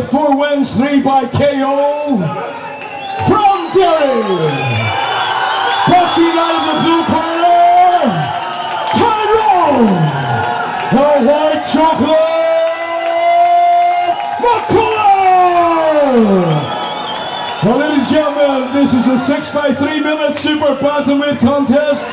with 4 wins, 3 by KO, from Derry, boxing out of the blue corner, Tyrone, the white chocolate, McCullagh! Well, ladies and gentlemen, this is a 6 by 3 minute super bantamweight contest.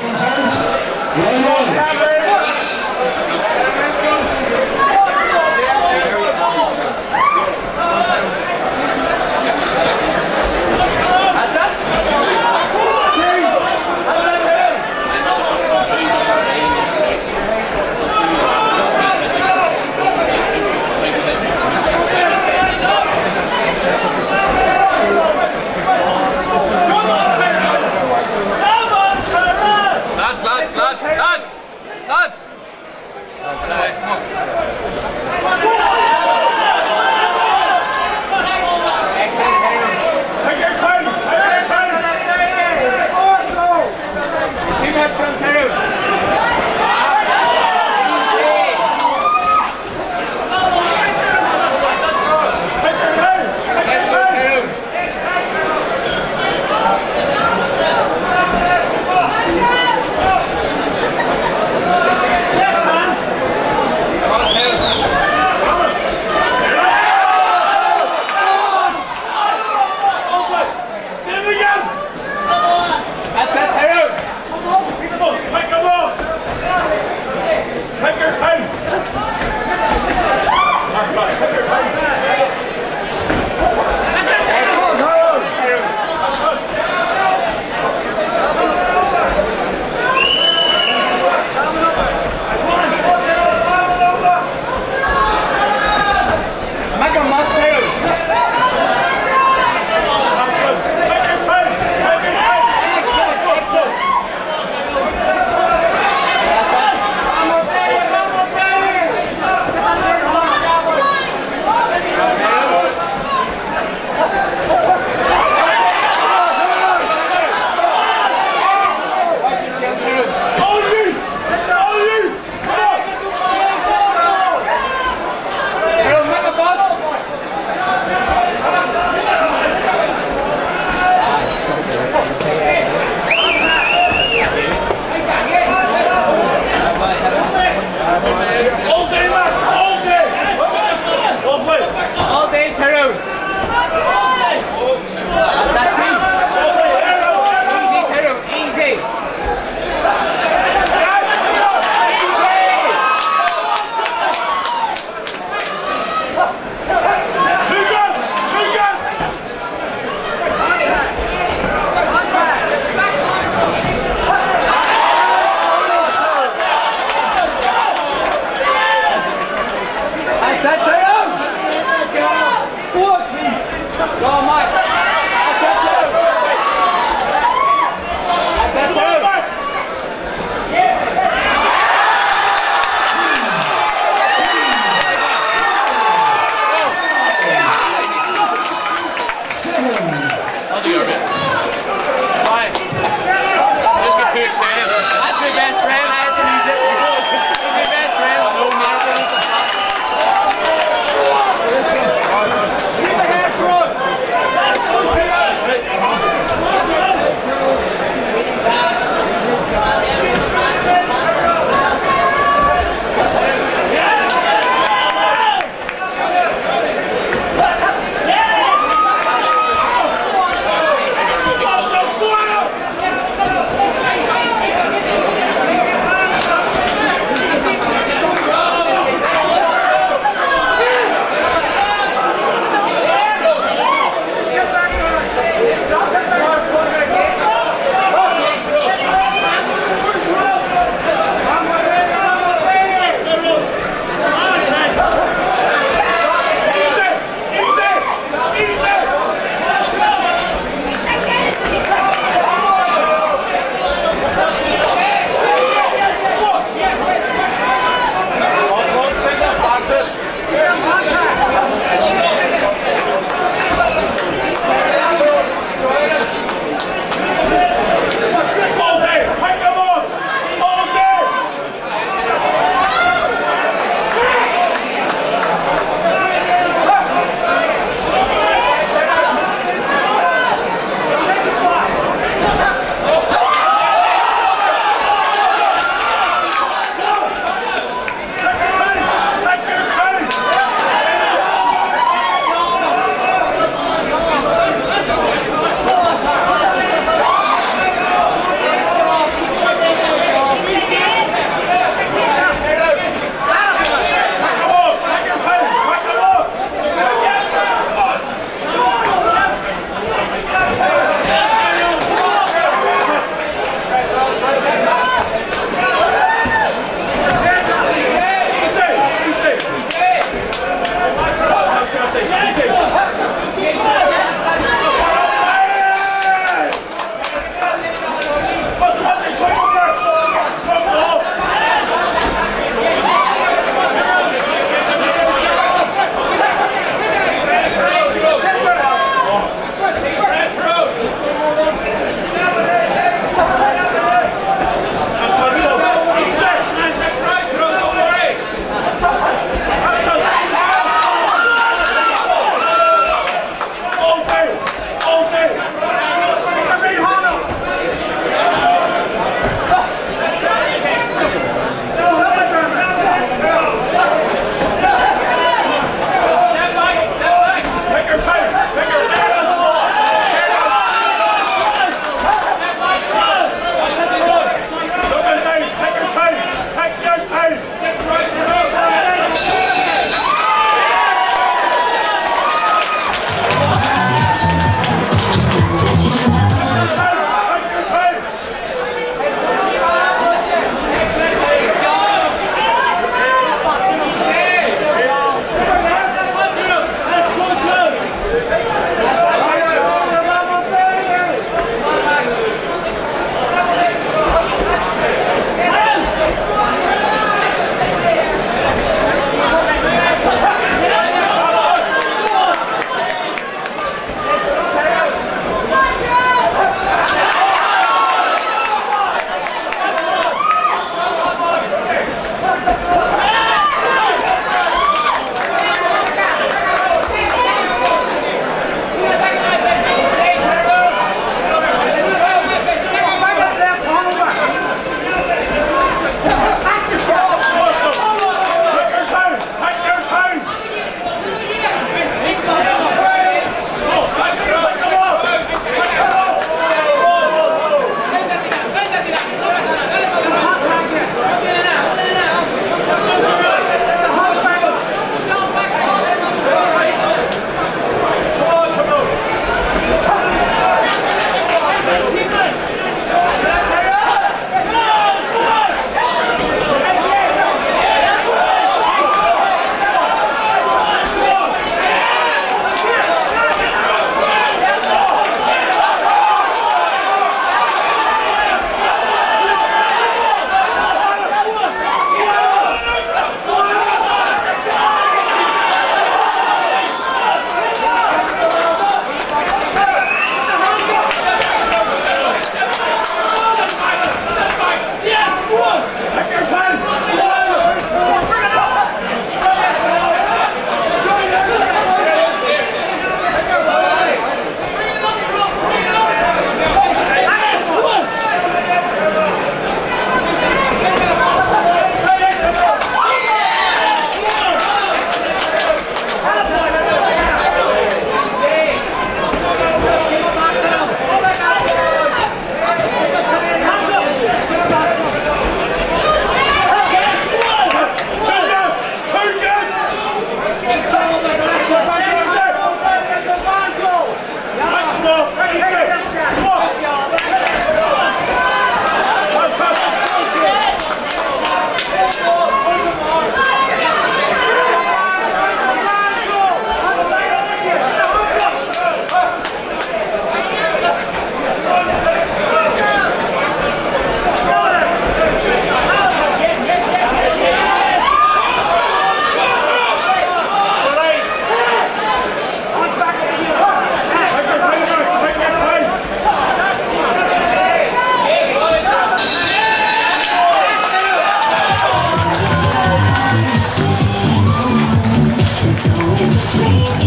Please.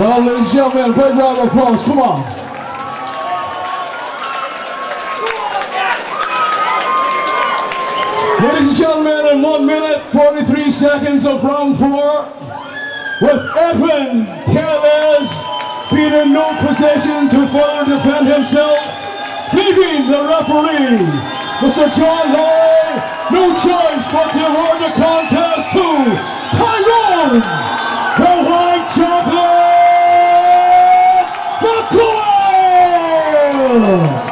Well, ladies and gentlemen, great round of applause. Come on. Ladies and gentlemen, in 1 minute 43 seconds of round 4, with Edwin being in no position to further defend himself, leaving the referee, Mr. John Lloyd, no choice but to award the contest to Tyrone, the White Chocolate Whoa.